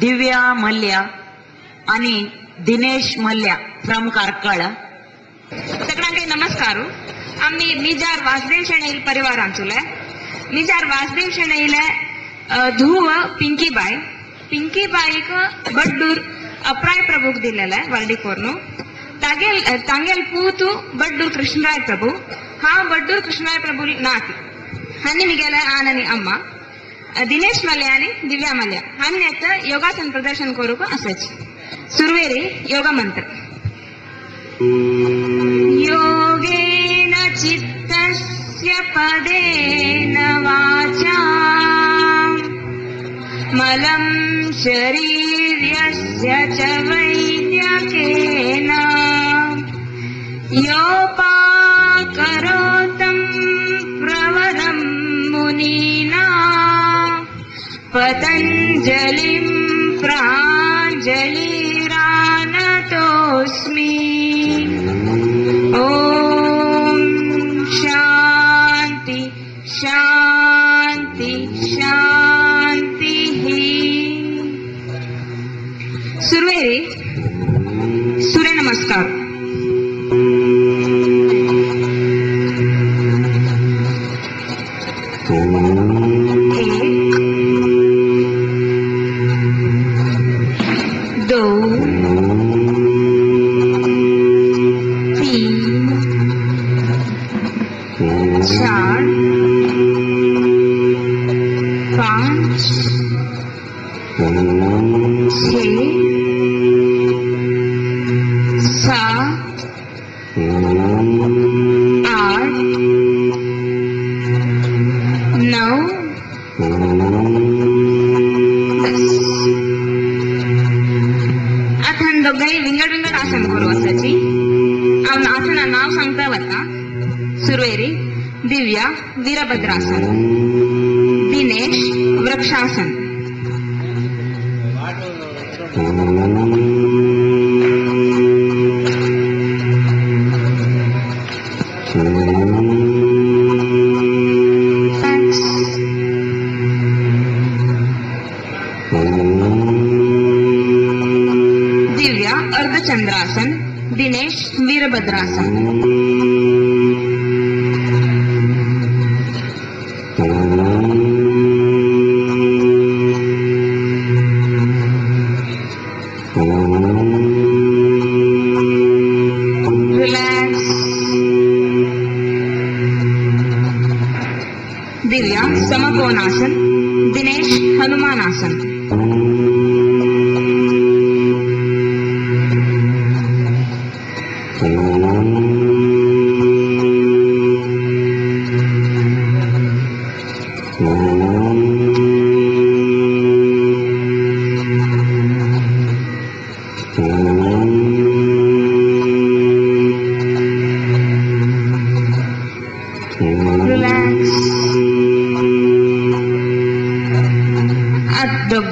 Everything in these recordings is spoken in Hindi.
दिव्या मल्ल्या आणि दिनेश मल्ल्या फ्रॉम कारकळ सगळ्यांकडे नमस्कार हो. आम्ही निजार वासदेव शेणैल परिवार आमचुले. निजार वासदेव शेणैले धुव पिंकीबाई. पिंकीबाईक बड्डूर अप्राय प्रभूक आहे वर्डीकोर्नु तागेल तांगेल पूतु बड्डूर कृष्णराय प्रभू. हा बड्डूर कृष्णराय प्रभु नाती. हानी मिगेले आननी अम्मा. ದಿನೇಶ್ ಮಲ್ಯಾನಿ ದಿವ್ಯಾ ಮಲ್ಯ ಹನ್ನೆತ್ತ ಯೋಗಾಸನ ಪ್ರದರ್ಶನ ಕೊರಕು ಅಸಚ್ ಸುರ್ವೇರಿ ಯೋಗ ಮಂತ್ರ ಯೋಗೇನ ಚಿತ್ತಸ್ಯ ಪದೇನ ವಾಚಾ मलं शरीर्यस्य च वैद्यकेन यो पतञ्जलिं प्राञ्जलिरानतोऽस्मि। ॐ शान्ति शान्ति शान्तिः। सुर्वेरी सूर्य chán Pháp Sĩ Sá Át Nấu Akhandogai vingar-vingar asana kuru vasa chi Avna asana nao sangta vata Suru eri Divya Virabhadrasana. Dinesh vrikshasana. Divya Ardha Chandrasana. Dinesh Virabhadrasana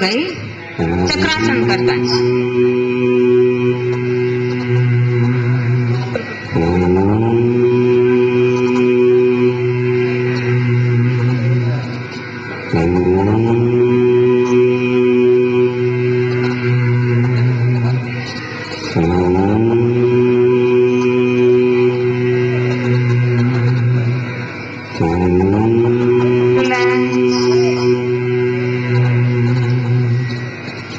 गए चक्रासन करता है। oh.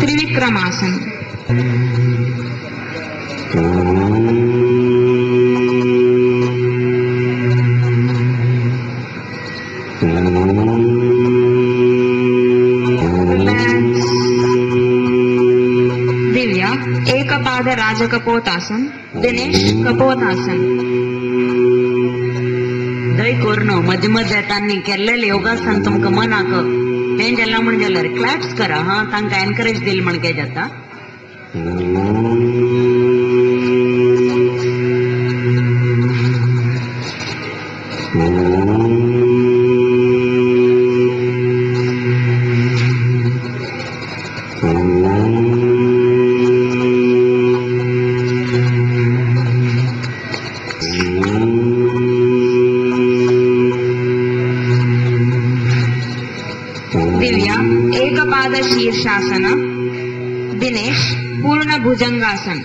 त्रिविक्रमासन दिव्या एक पाद राज कपोतासन दिनेश कपोतासन दई कोरणो मध्य मध्य के योगासन तुमक मनाक तें जेन्ना म्हण जाल्यार क्लॅप्स करा हा तांकां एनकरेज दिल शीर्षासन दिनेश पूर्ण भुजंगासन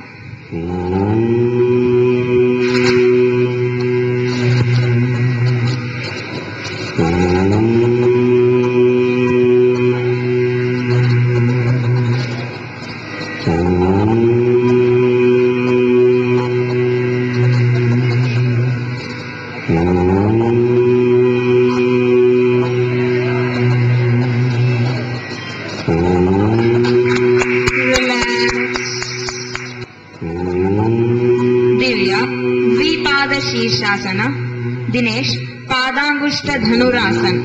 वज्रासन दिनेश पादाङ्गुष्ठधनुरासन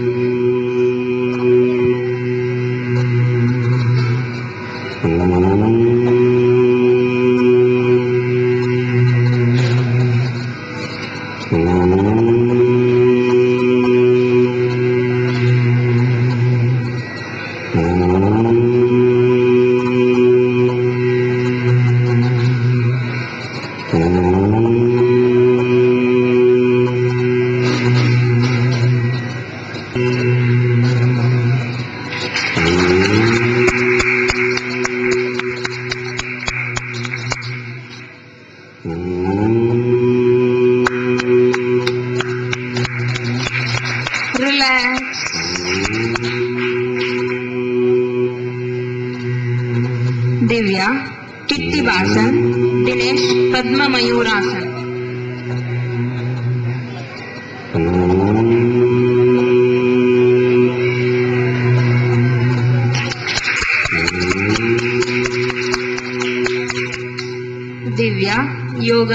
किट्टिबासन दिनेश पद्ममयूरासन। दिव्या योग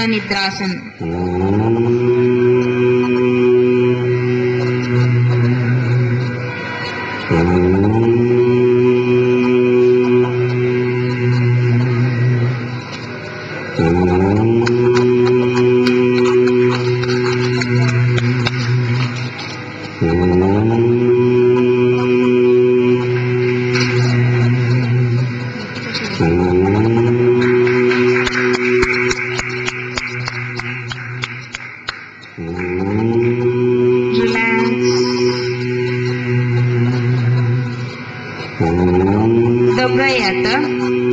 Доброе это.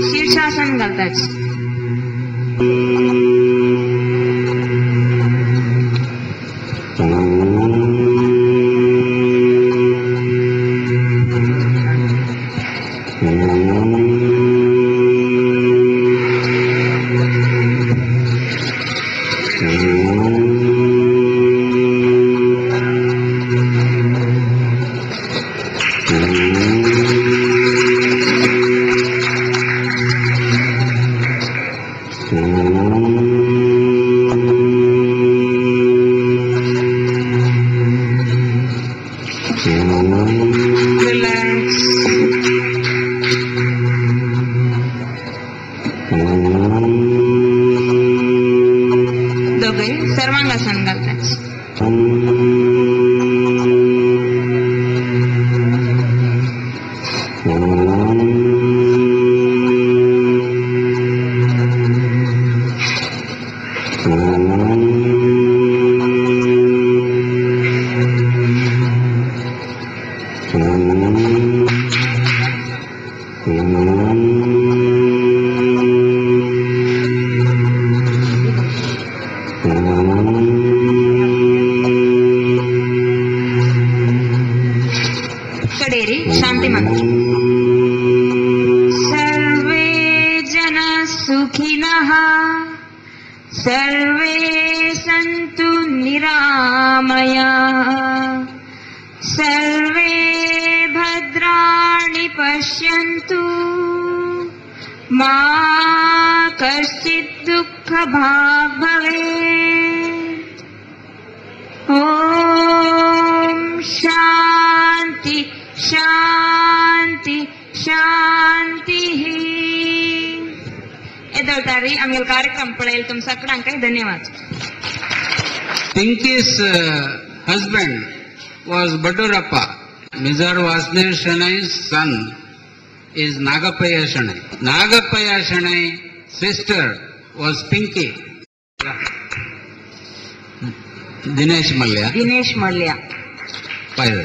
Ширшасан Галтач. ¿Lo ves? Se arman las andatas. कडेरी शांती मंत्र सर्वे जन सुखिनः सर्वे सन्तु निरामयाः सर्वे भद्राणि पश्यन्तु मा कश्चित् दुःख भाग् भवेत् ॐ शान्ति शान्ति शान्तिः ಎದ್ದೇಳ್ತಾರಿ ಆಮೇಲೆ ಕಾರ್ಯಕ್ರಮ ಪಡೆಯಲು ತುಮ್ ಸಕ್ಕಡಂಕೈ ಧನ್ಯವಾದ Pinky's uh, husband was Badurappa. Mizar Vasdev Shanai's son is Nagapaya Shanai. Nagapaya Shanai's sister was Pinky. Dinesh Mallya Dinesh Mallya पाहिलं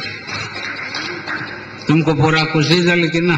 तुमको पूरा खुशी था की ना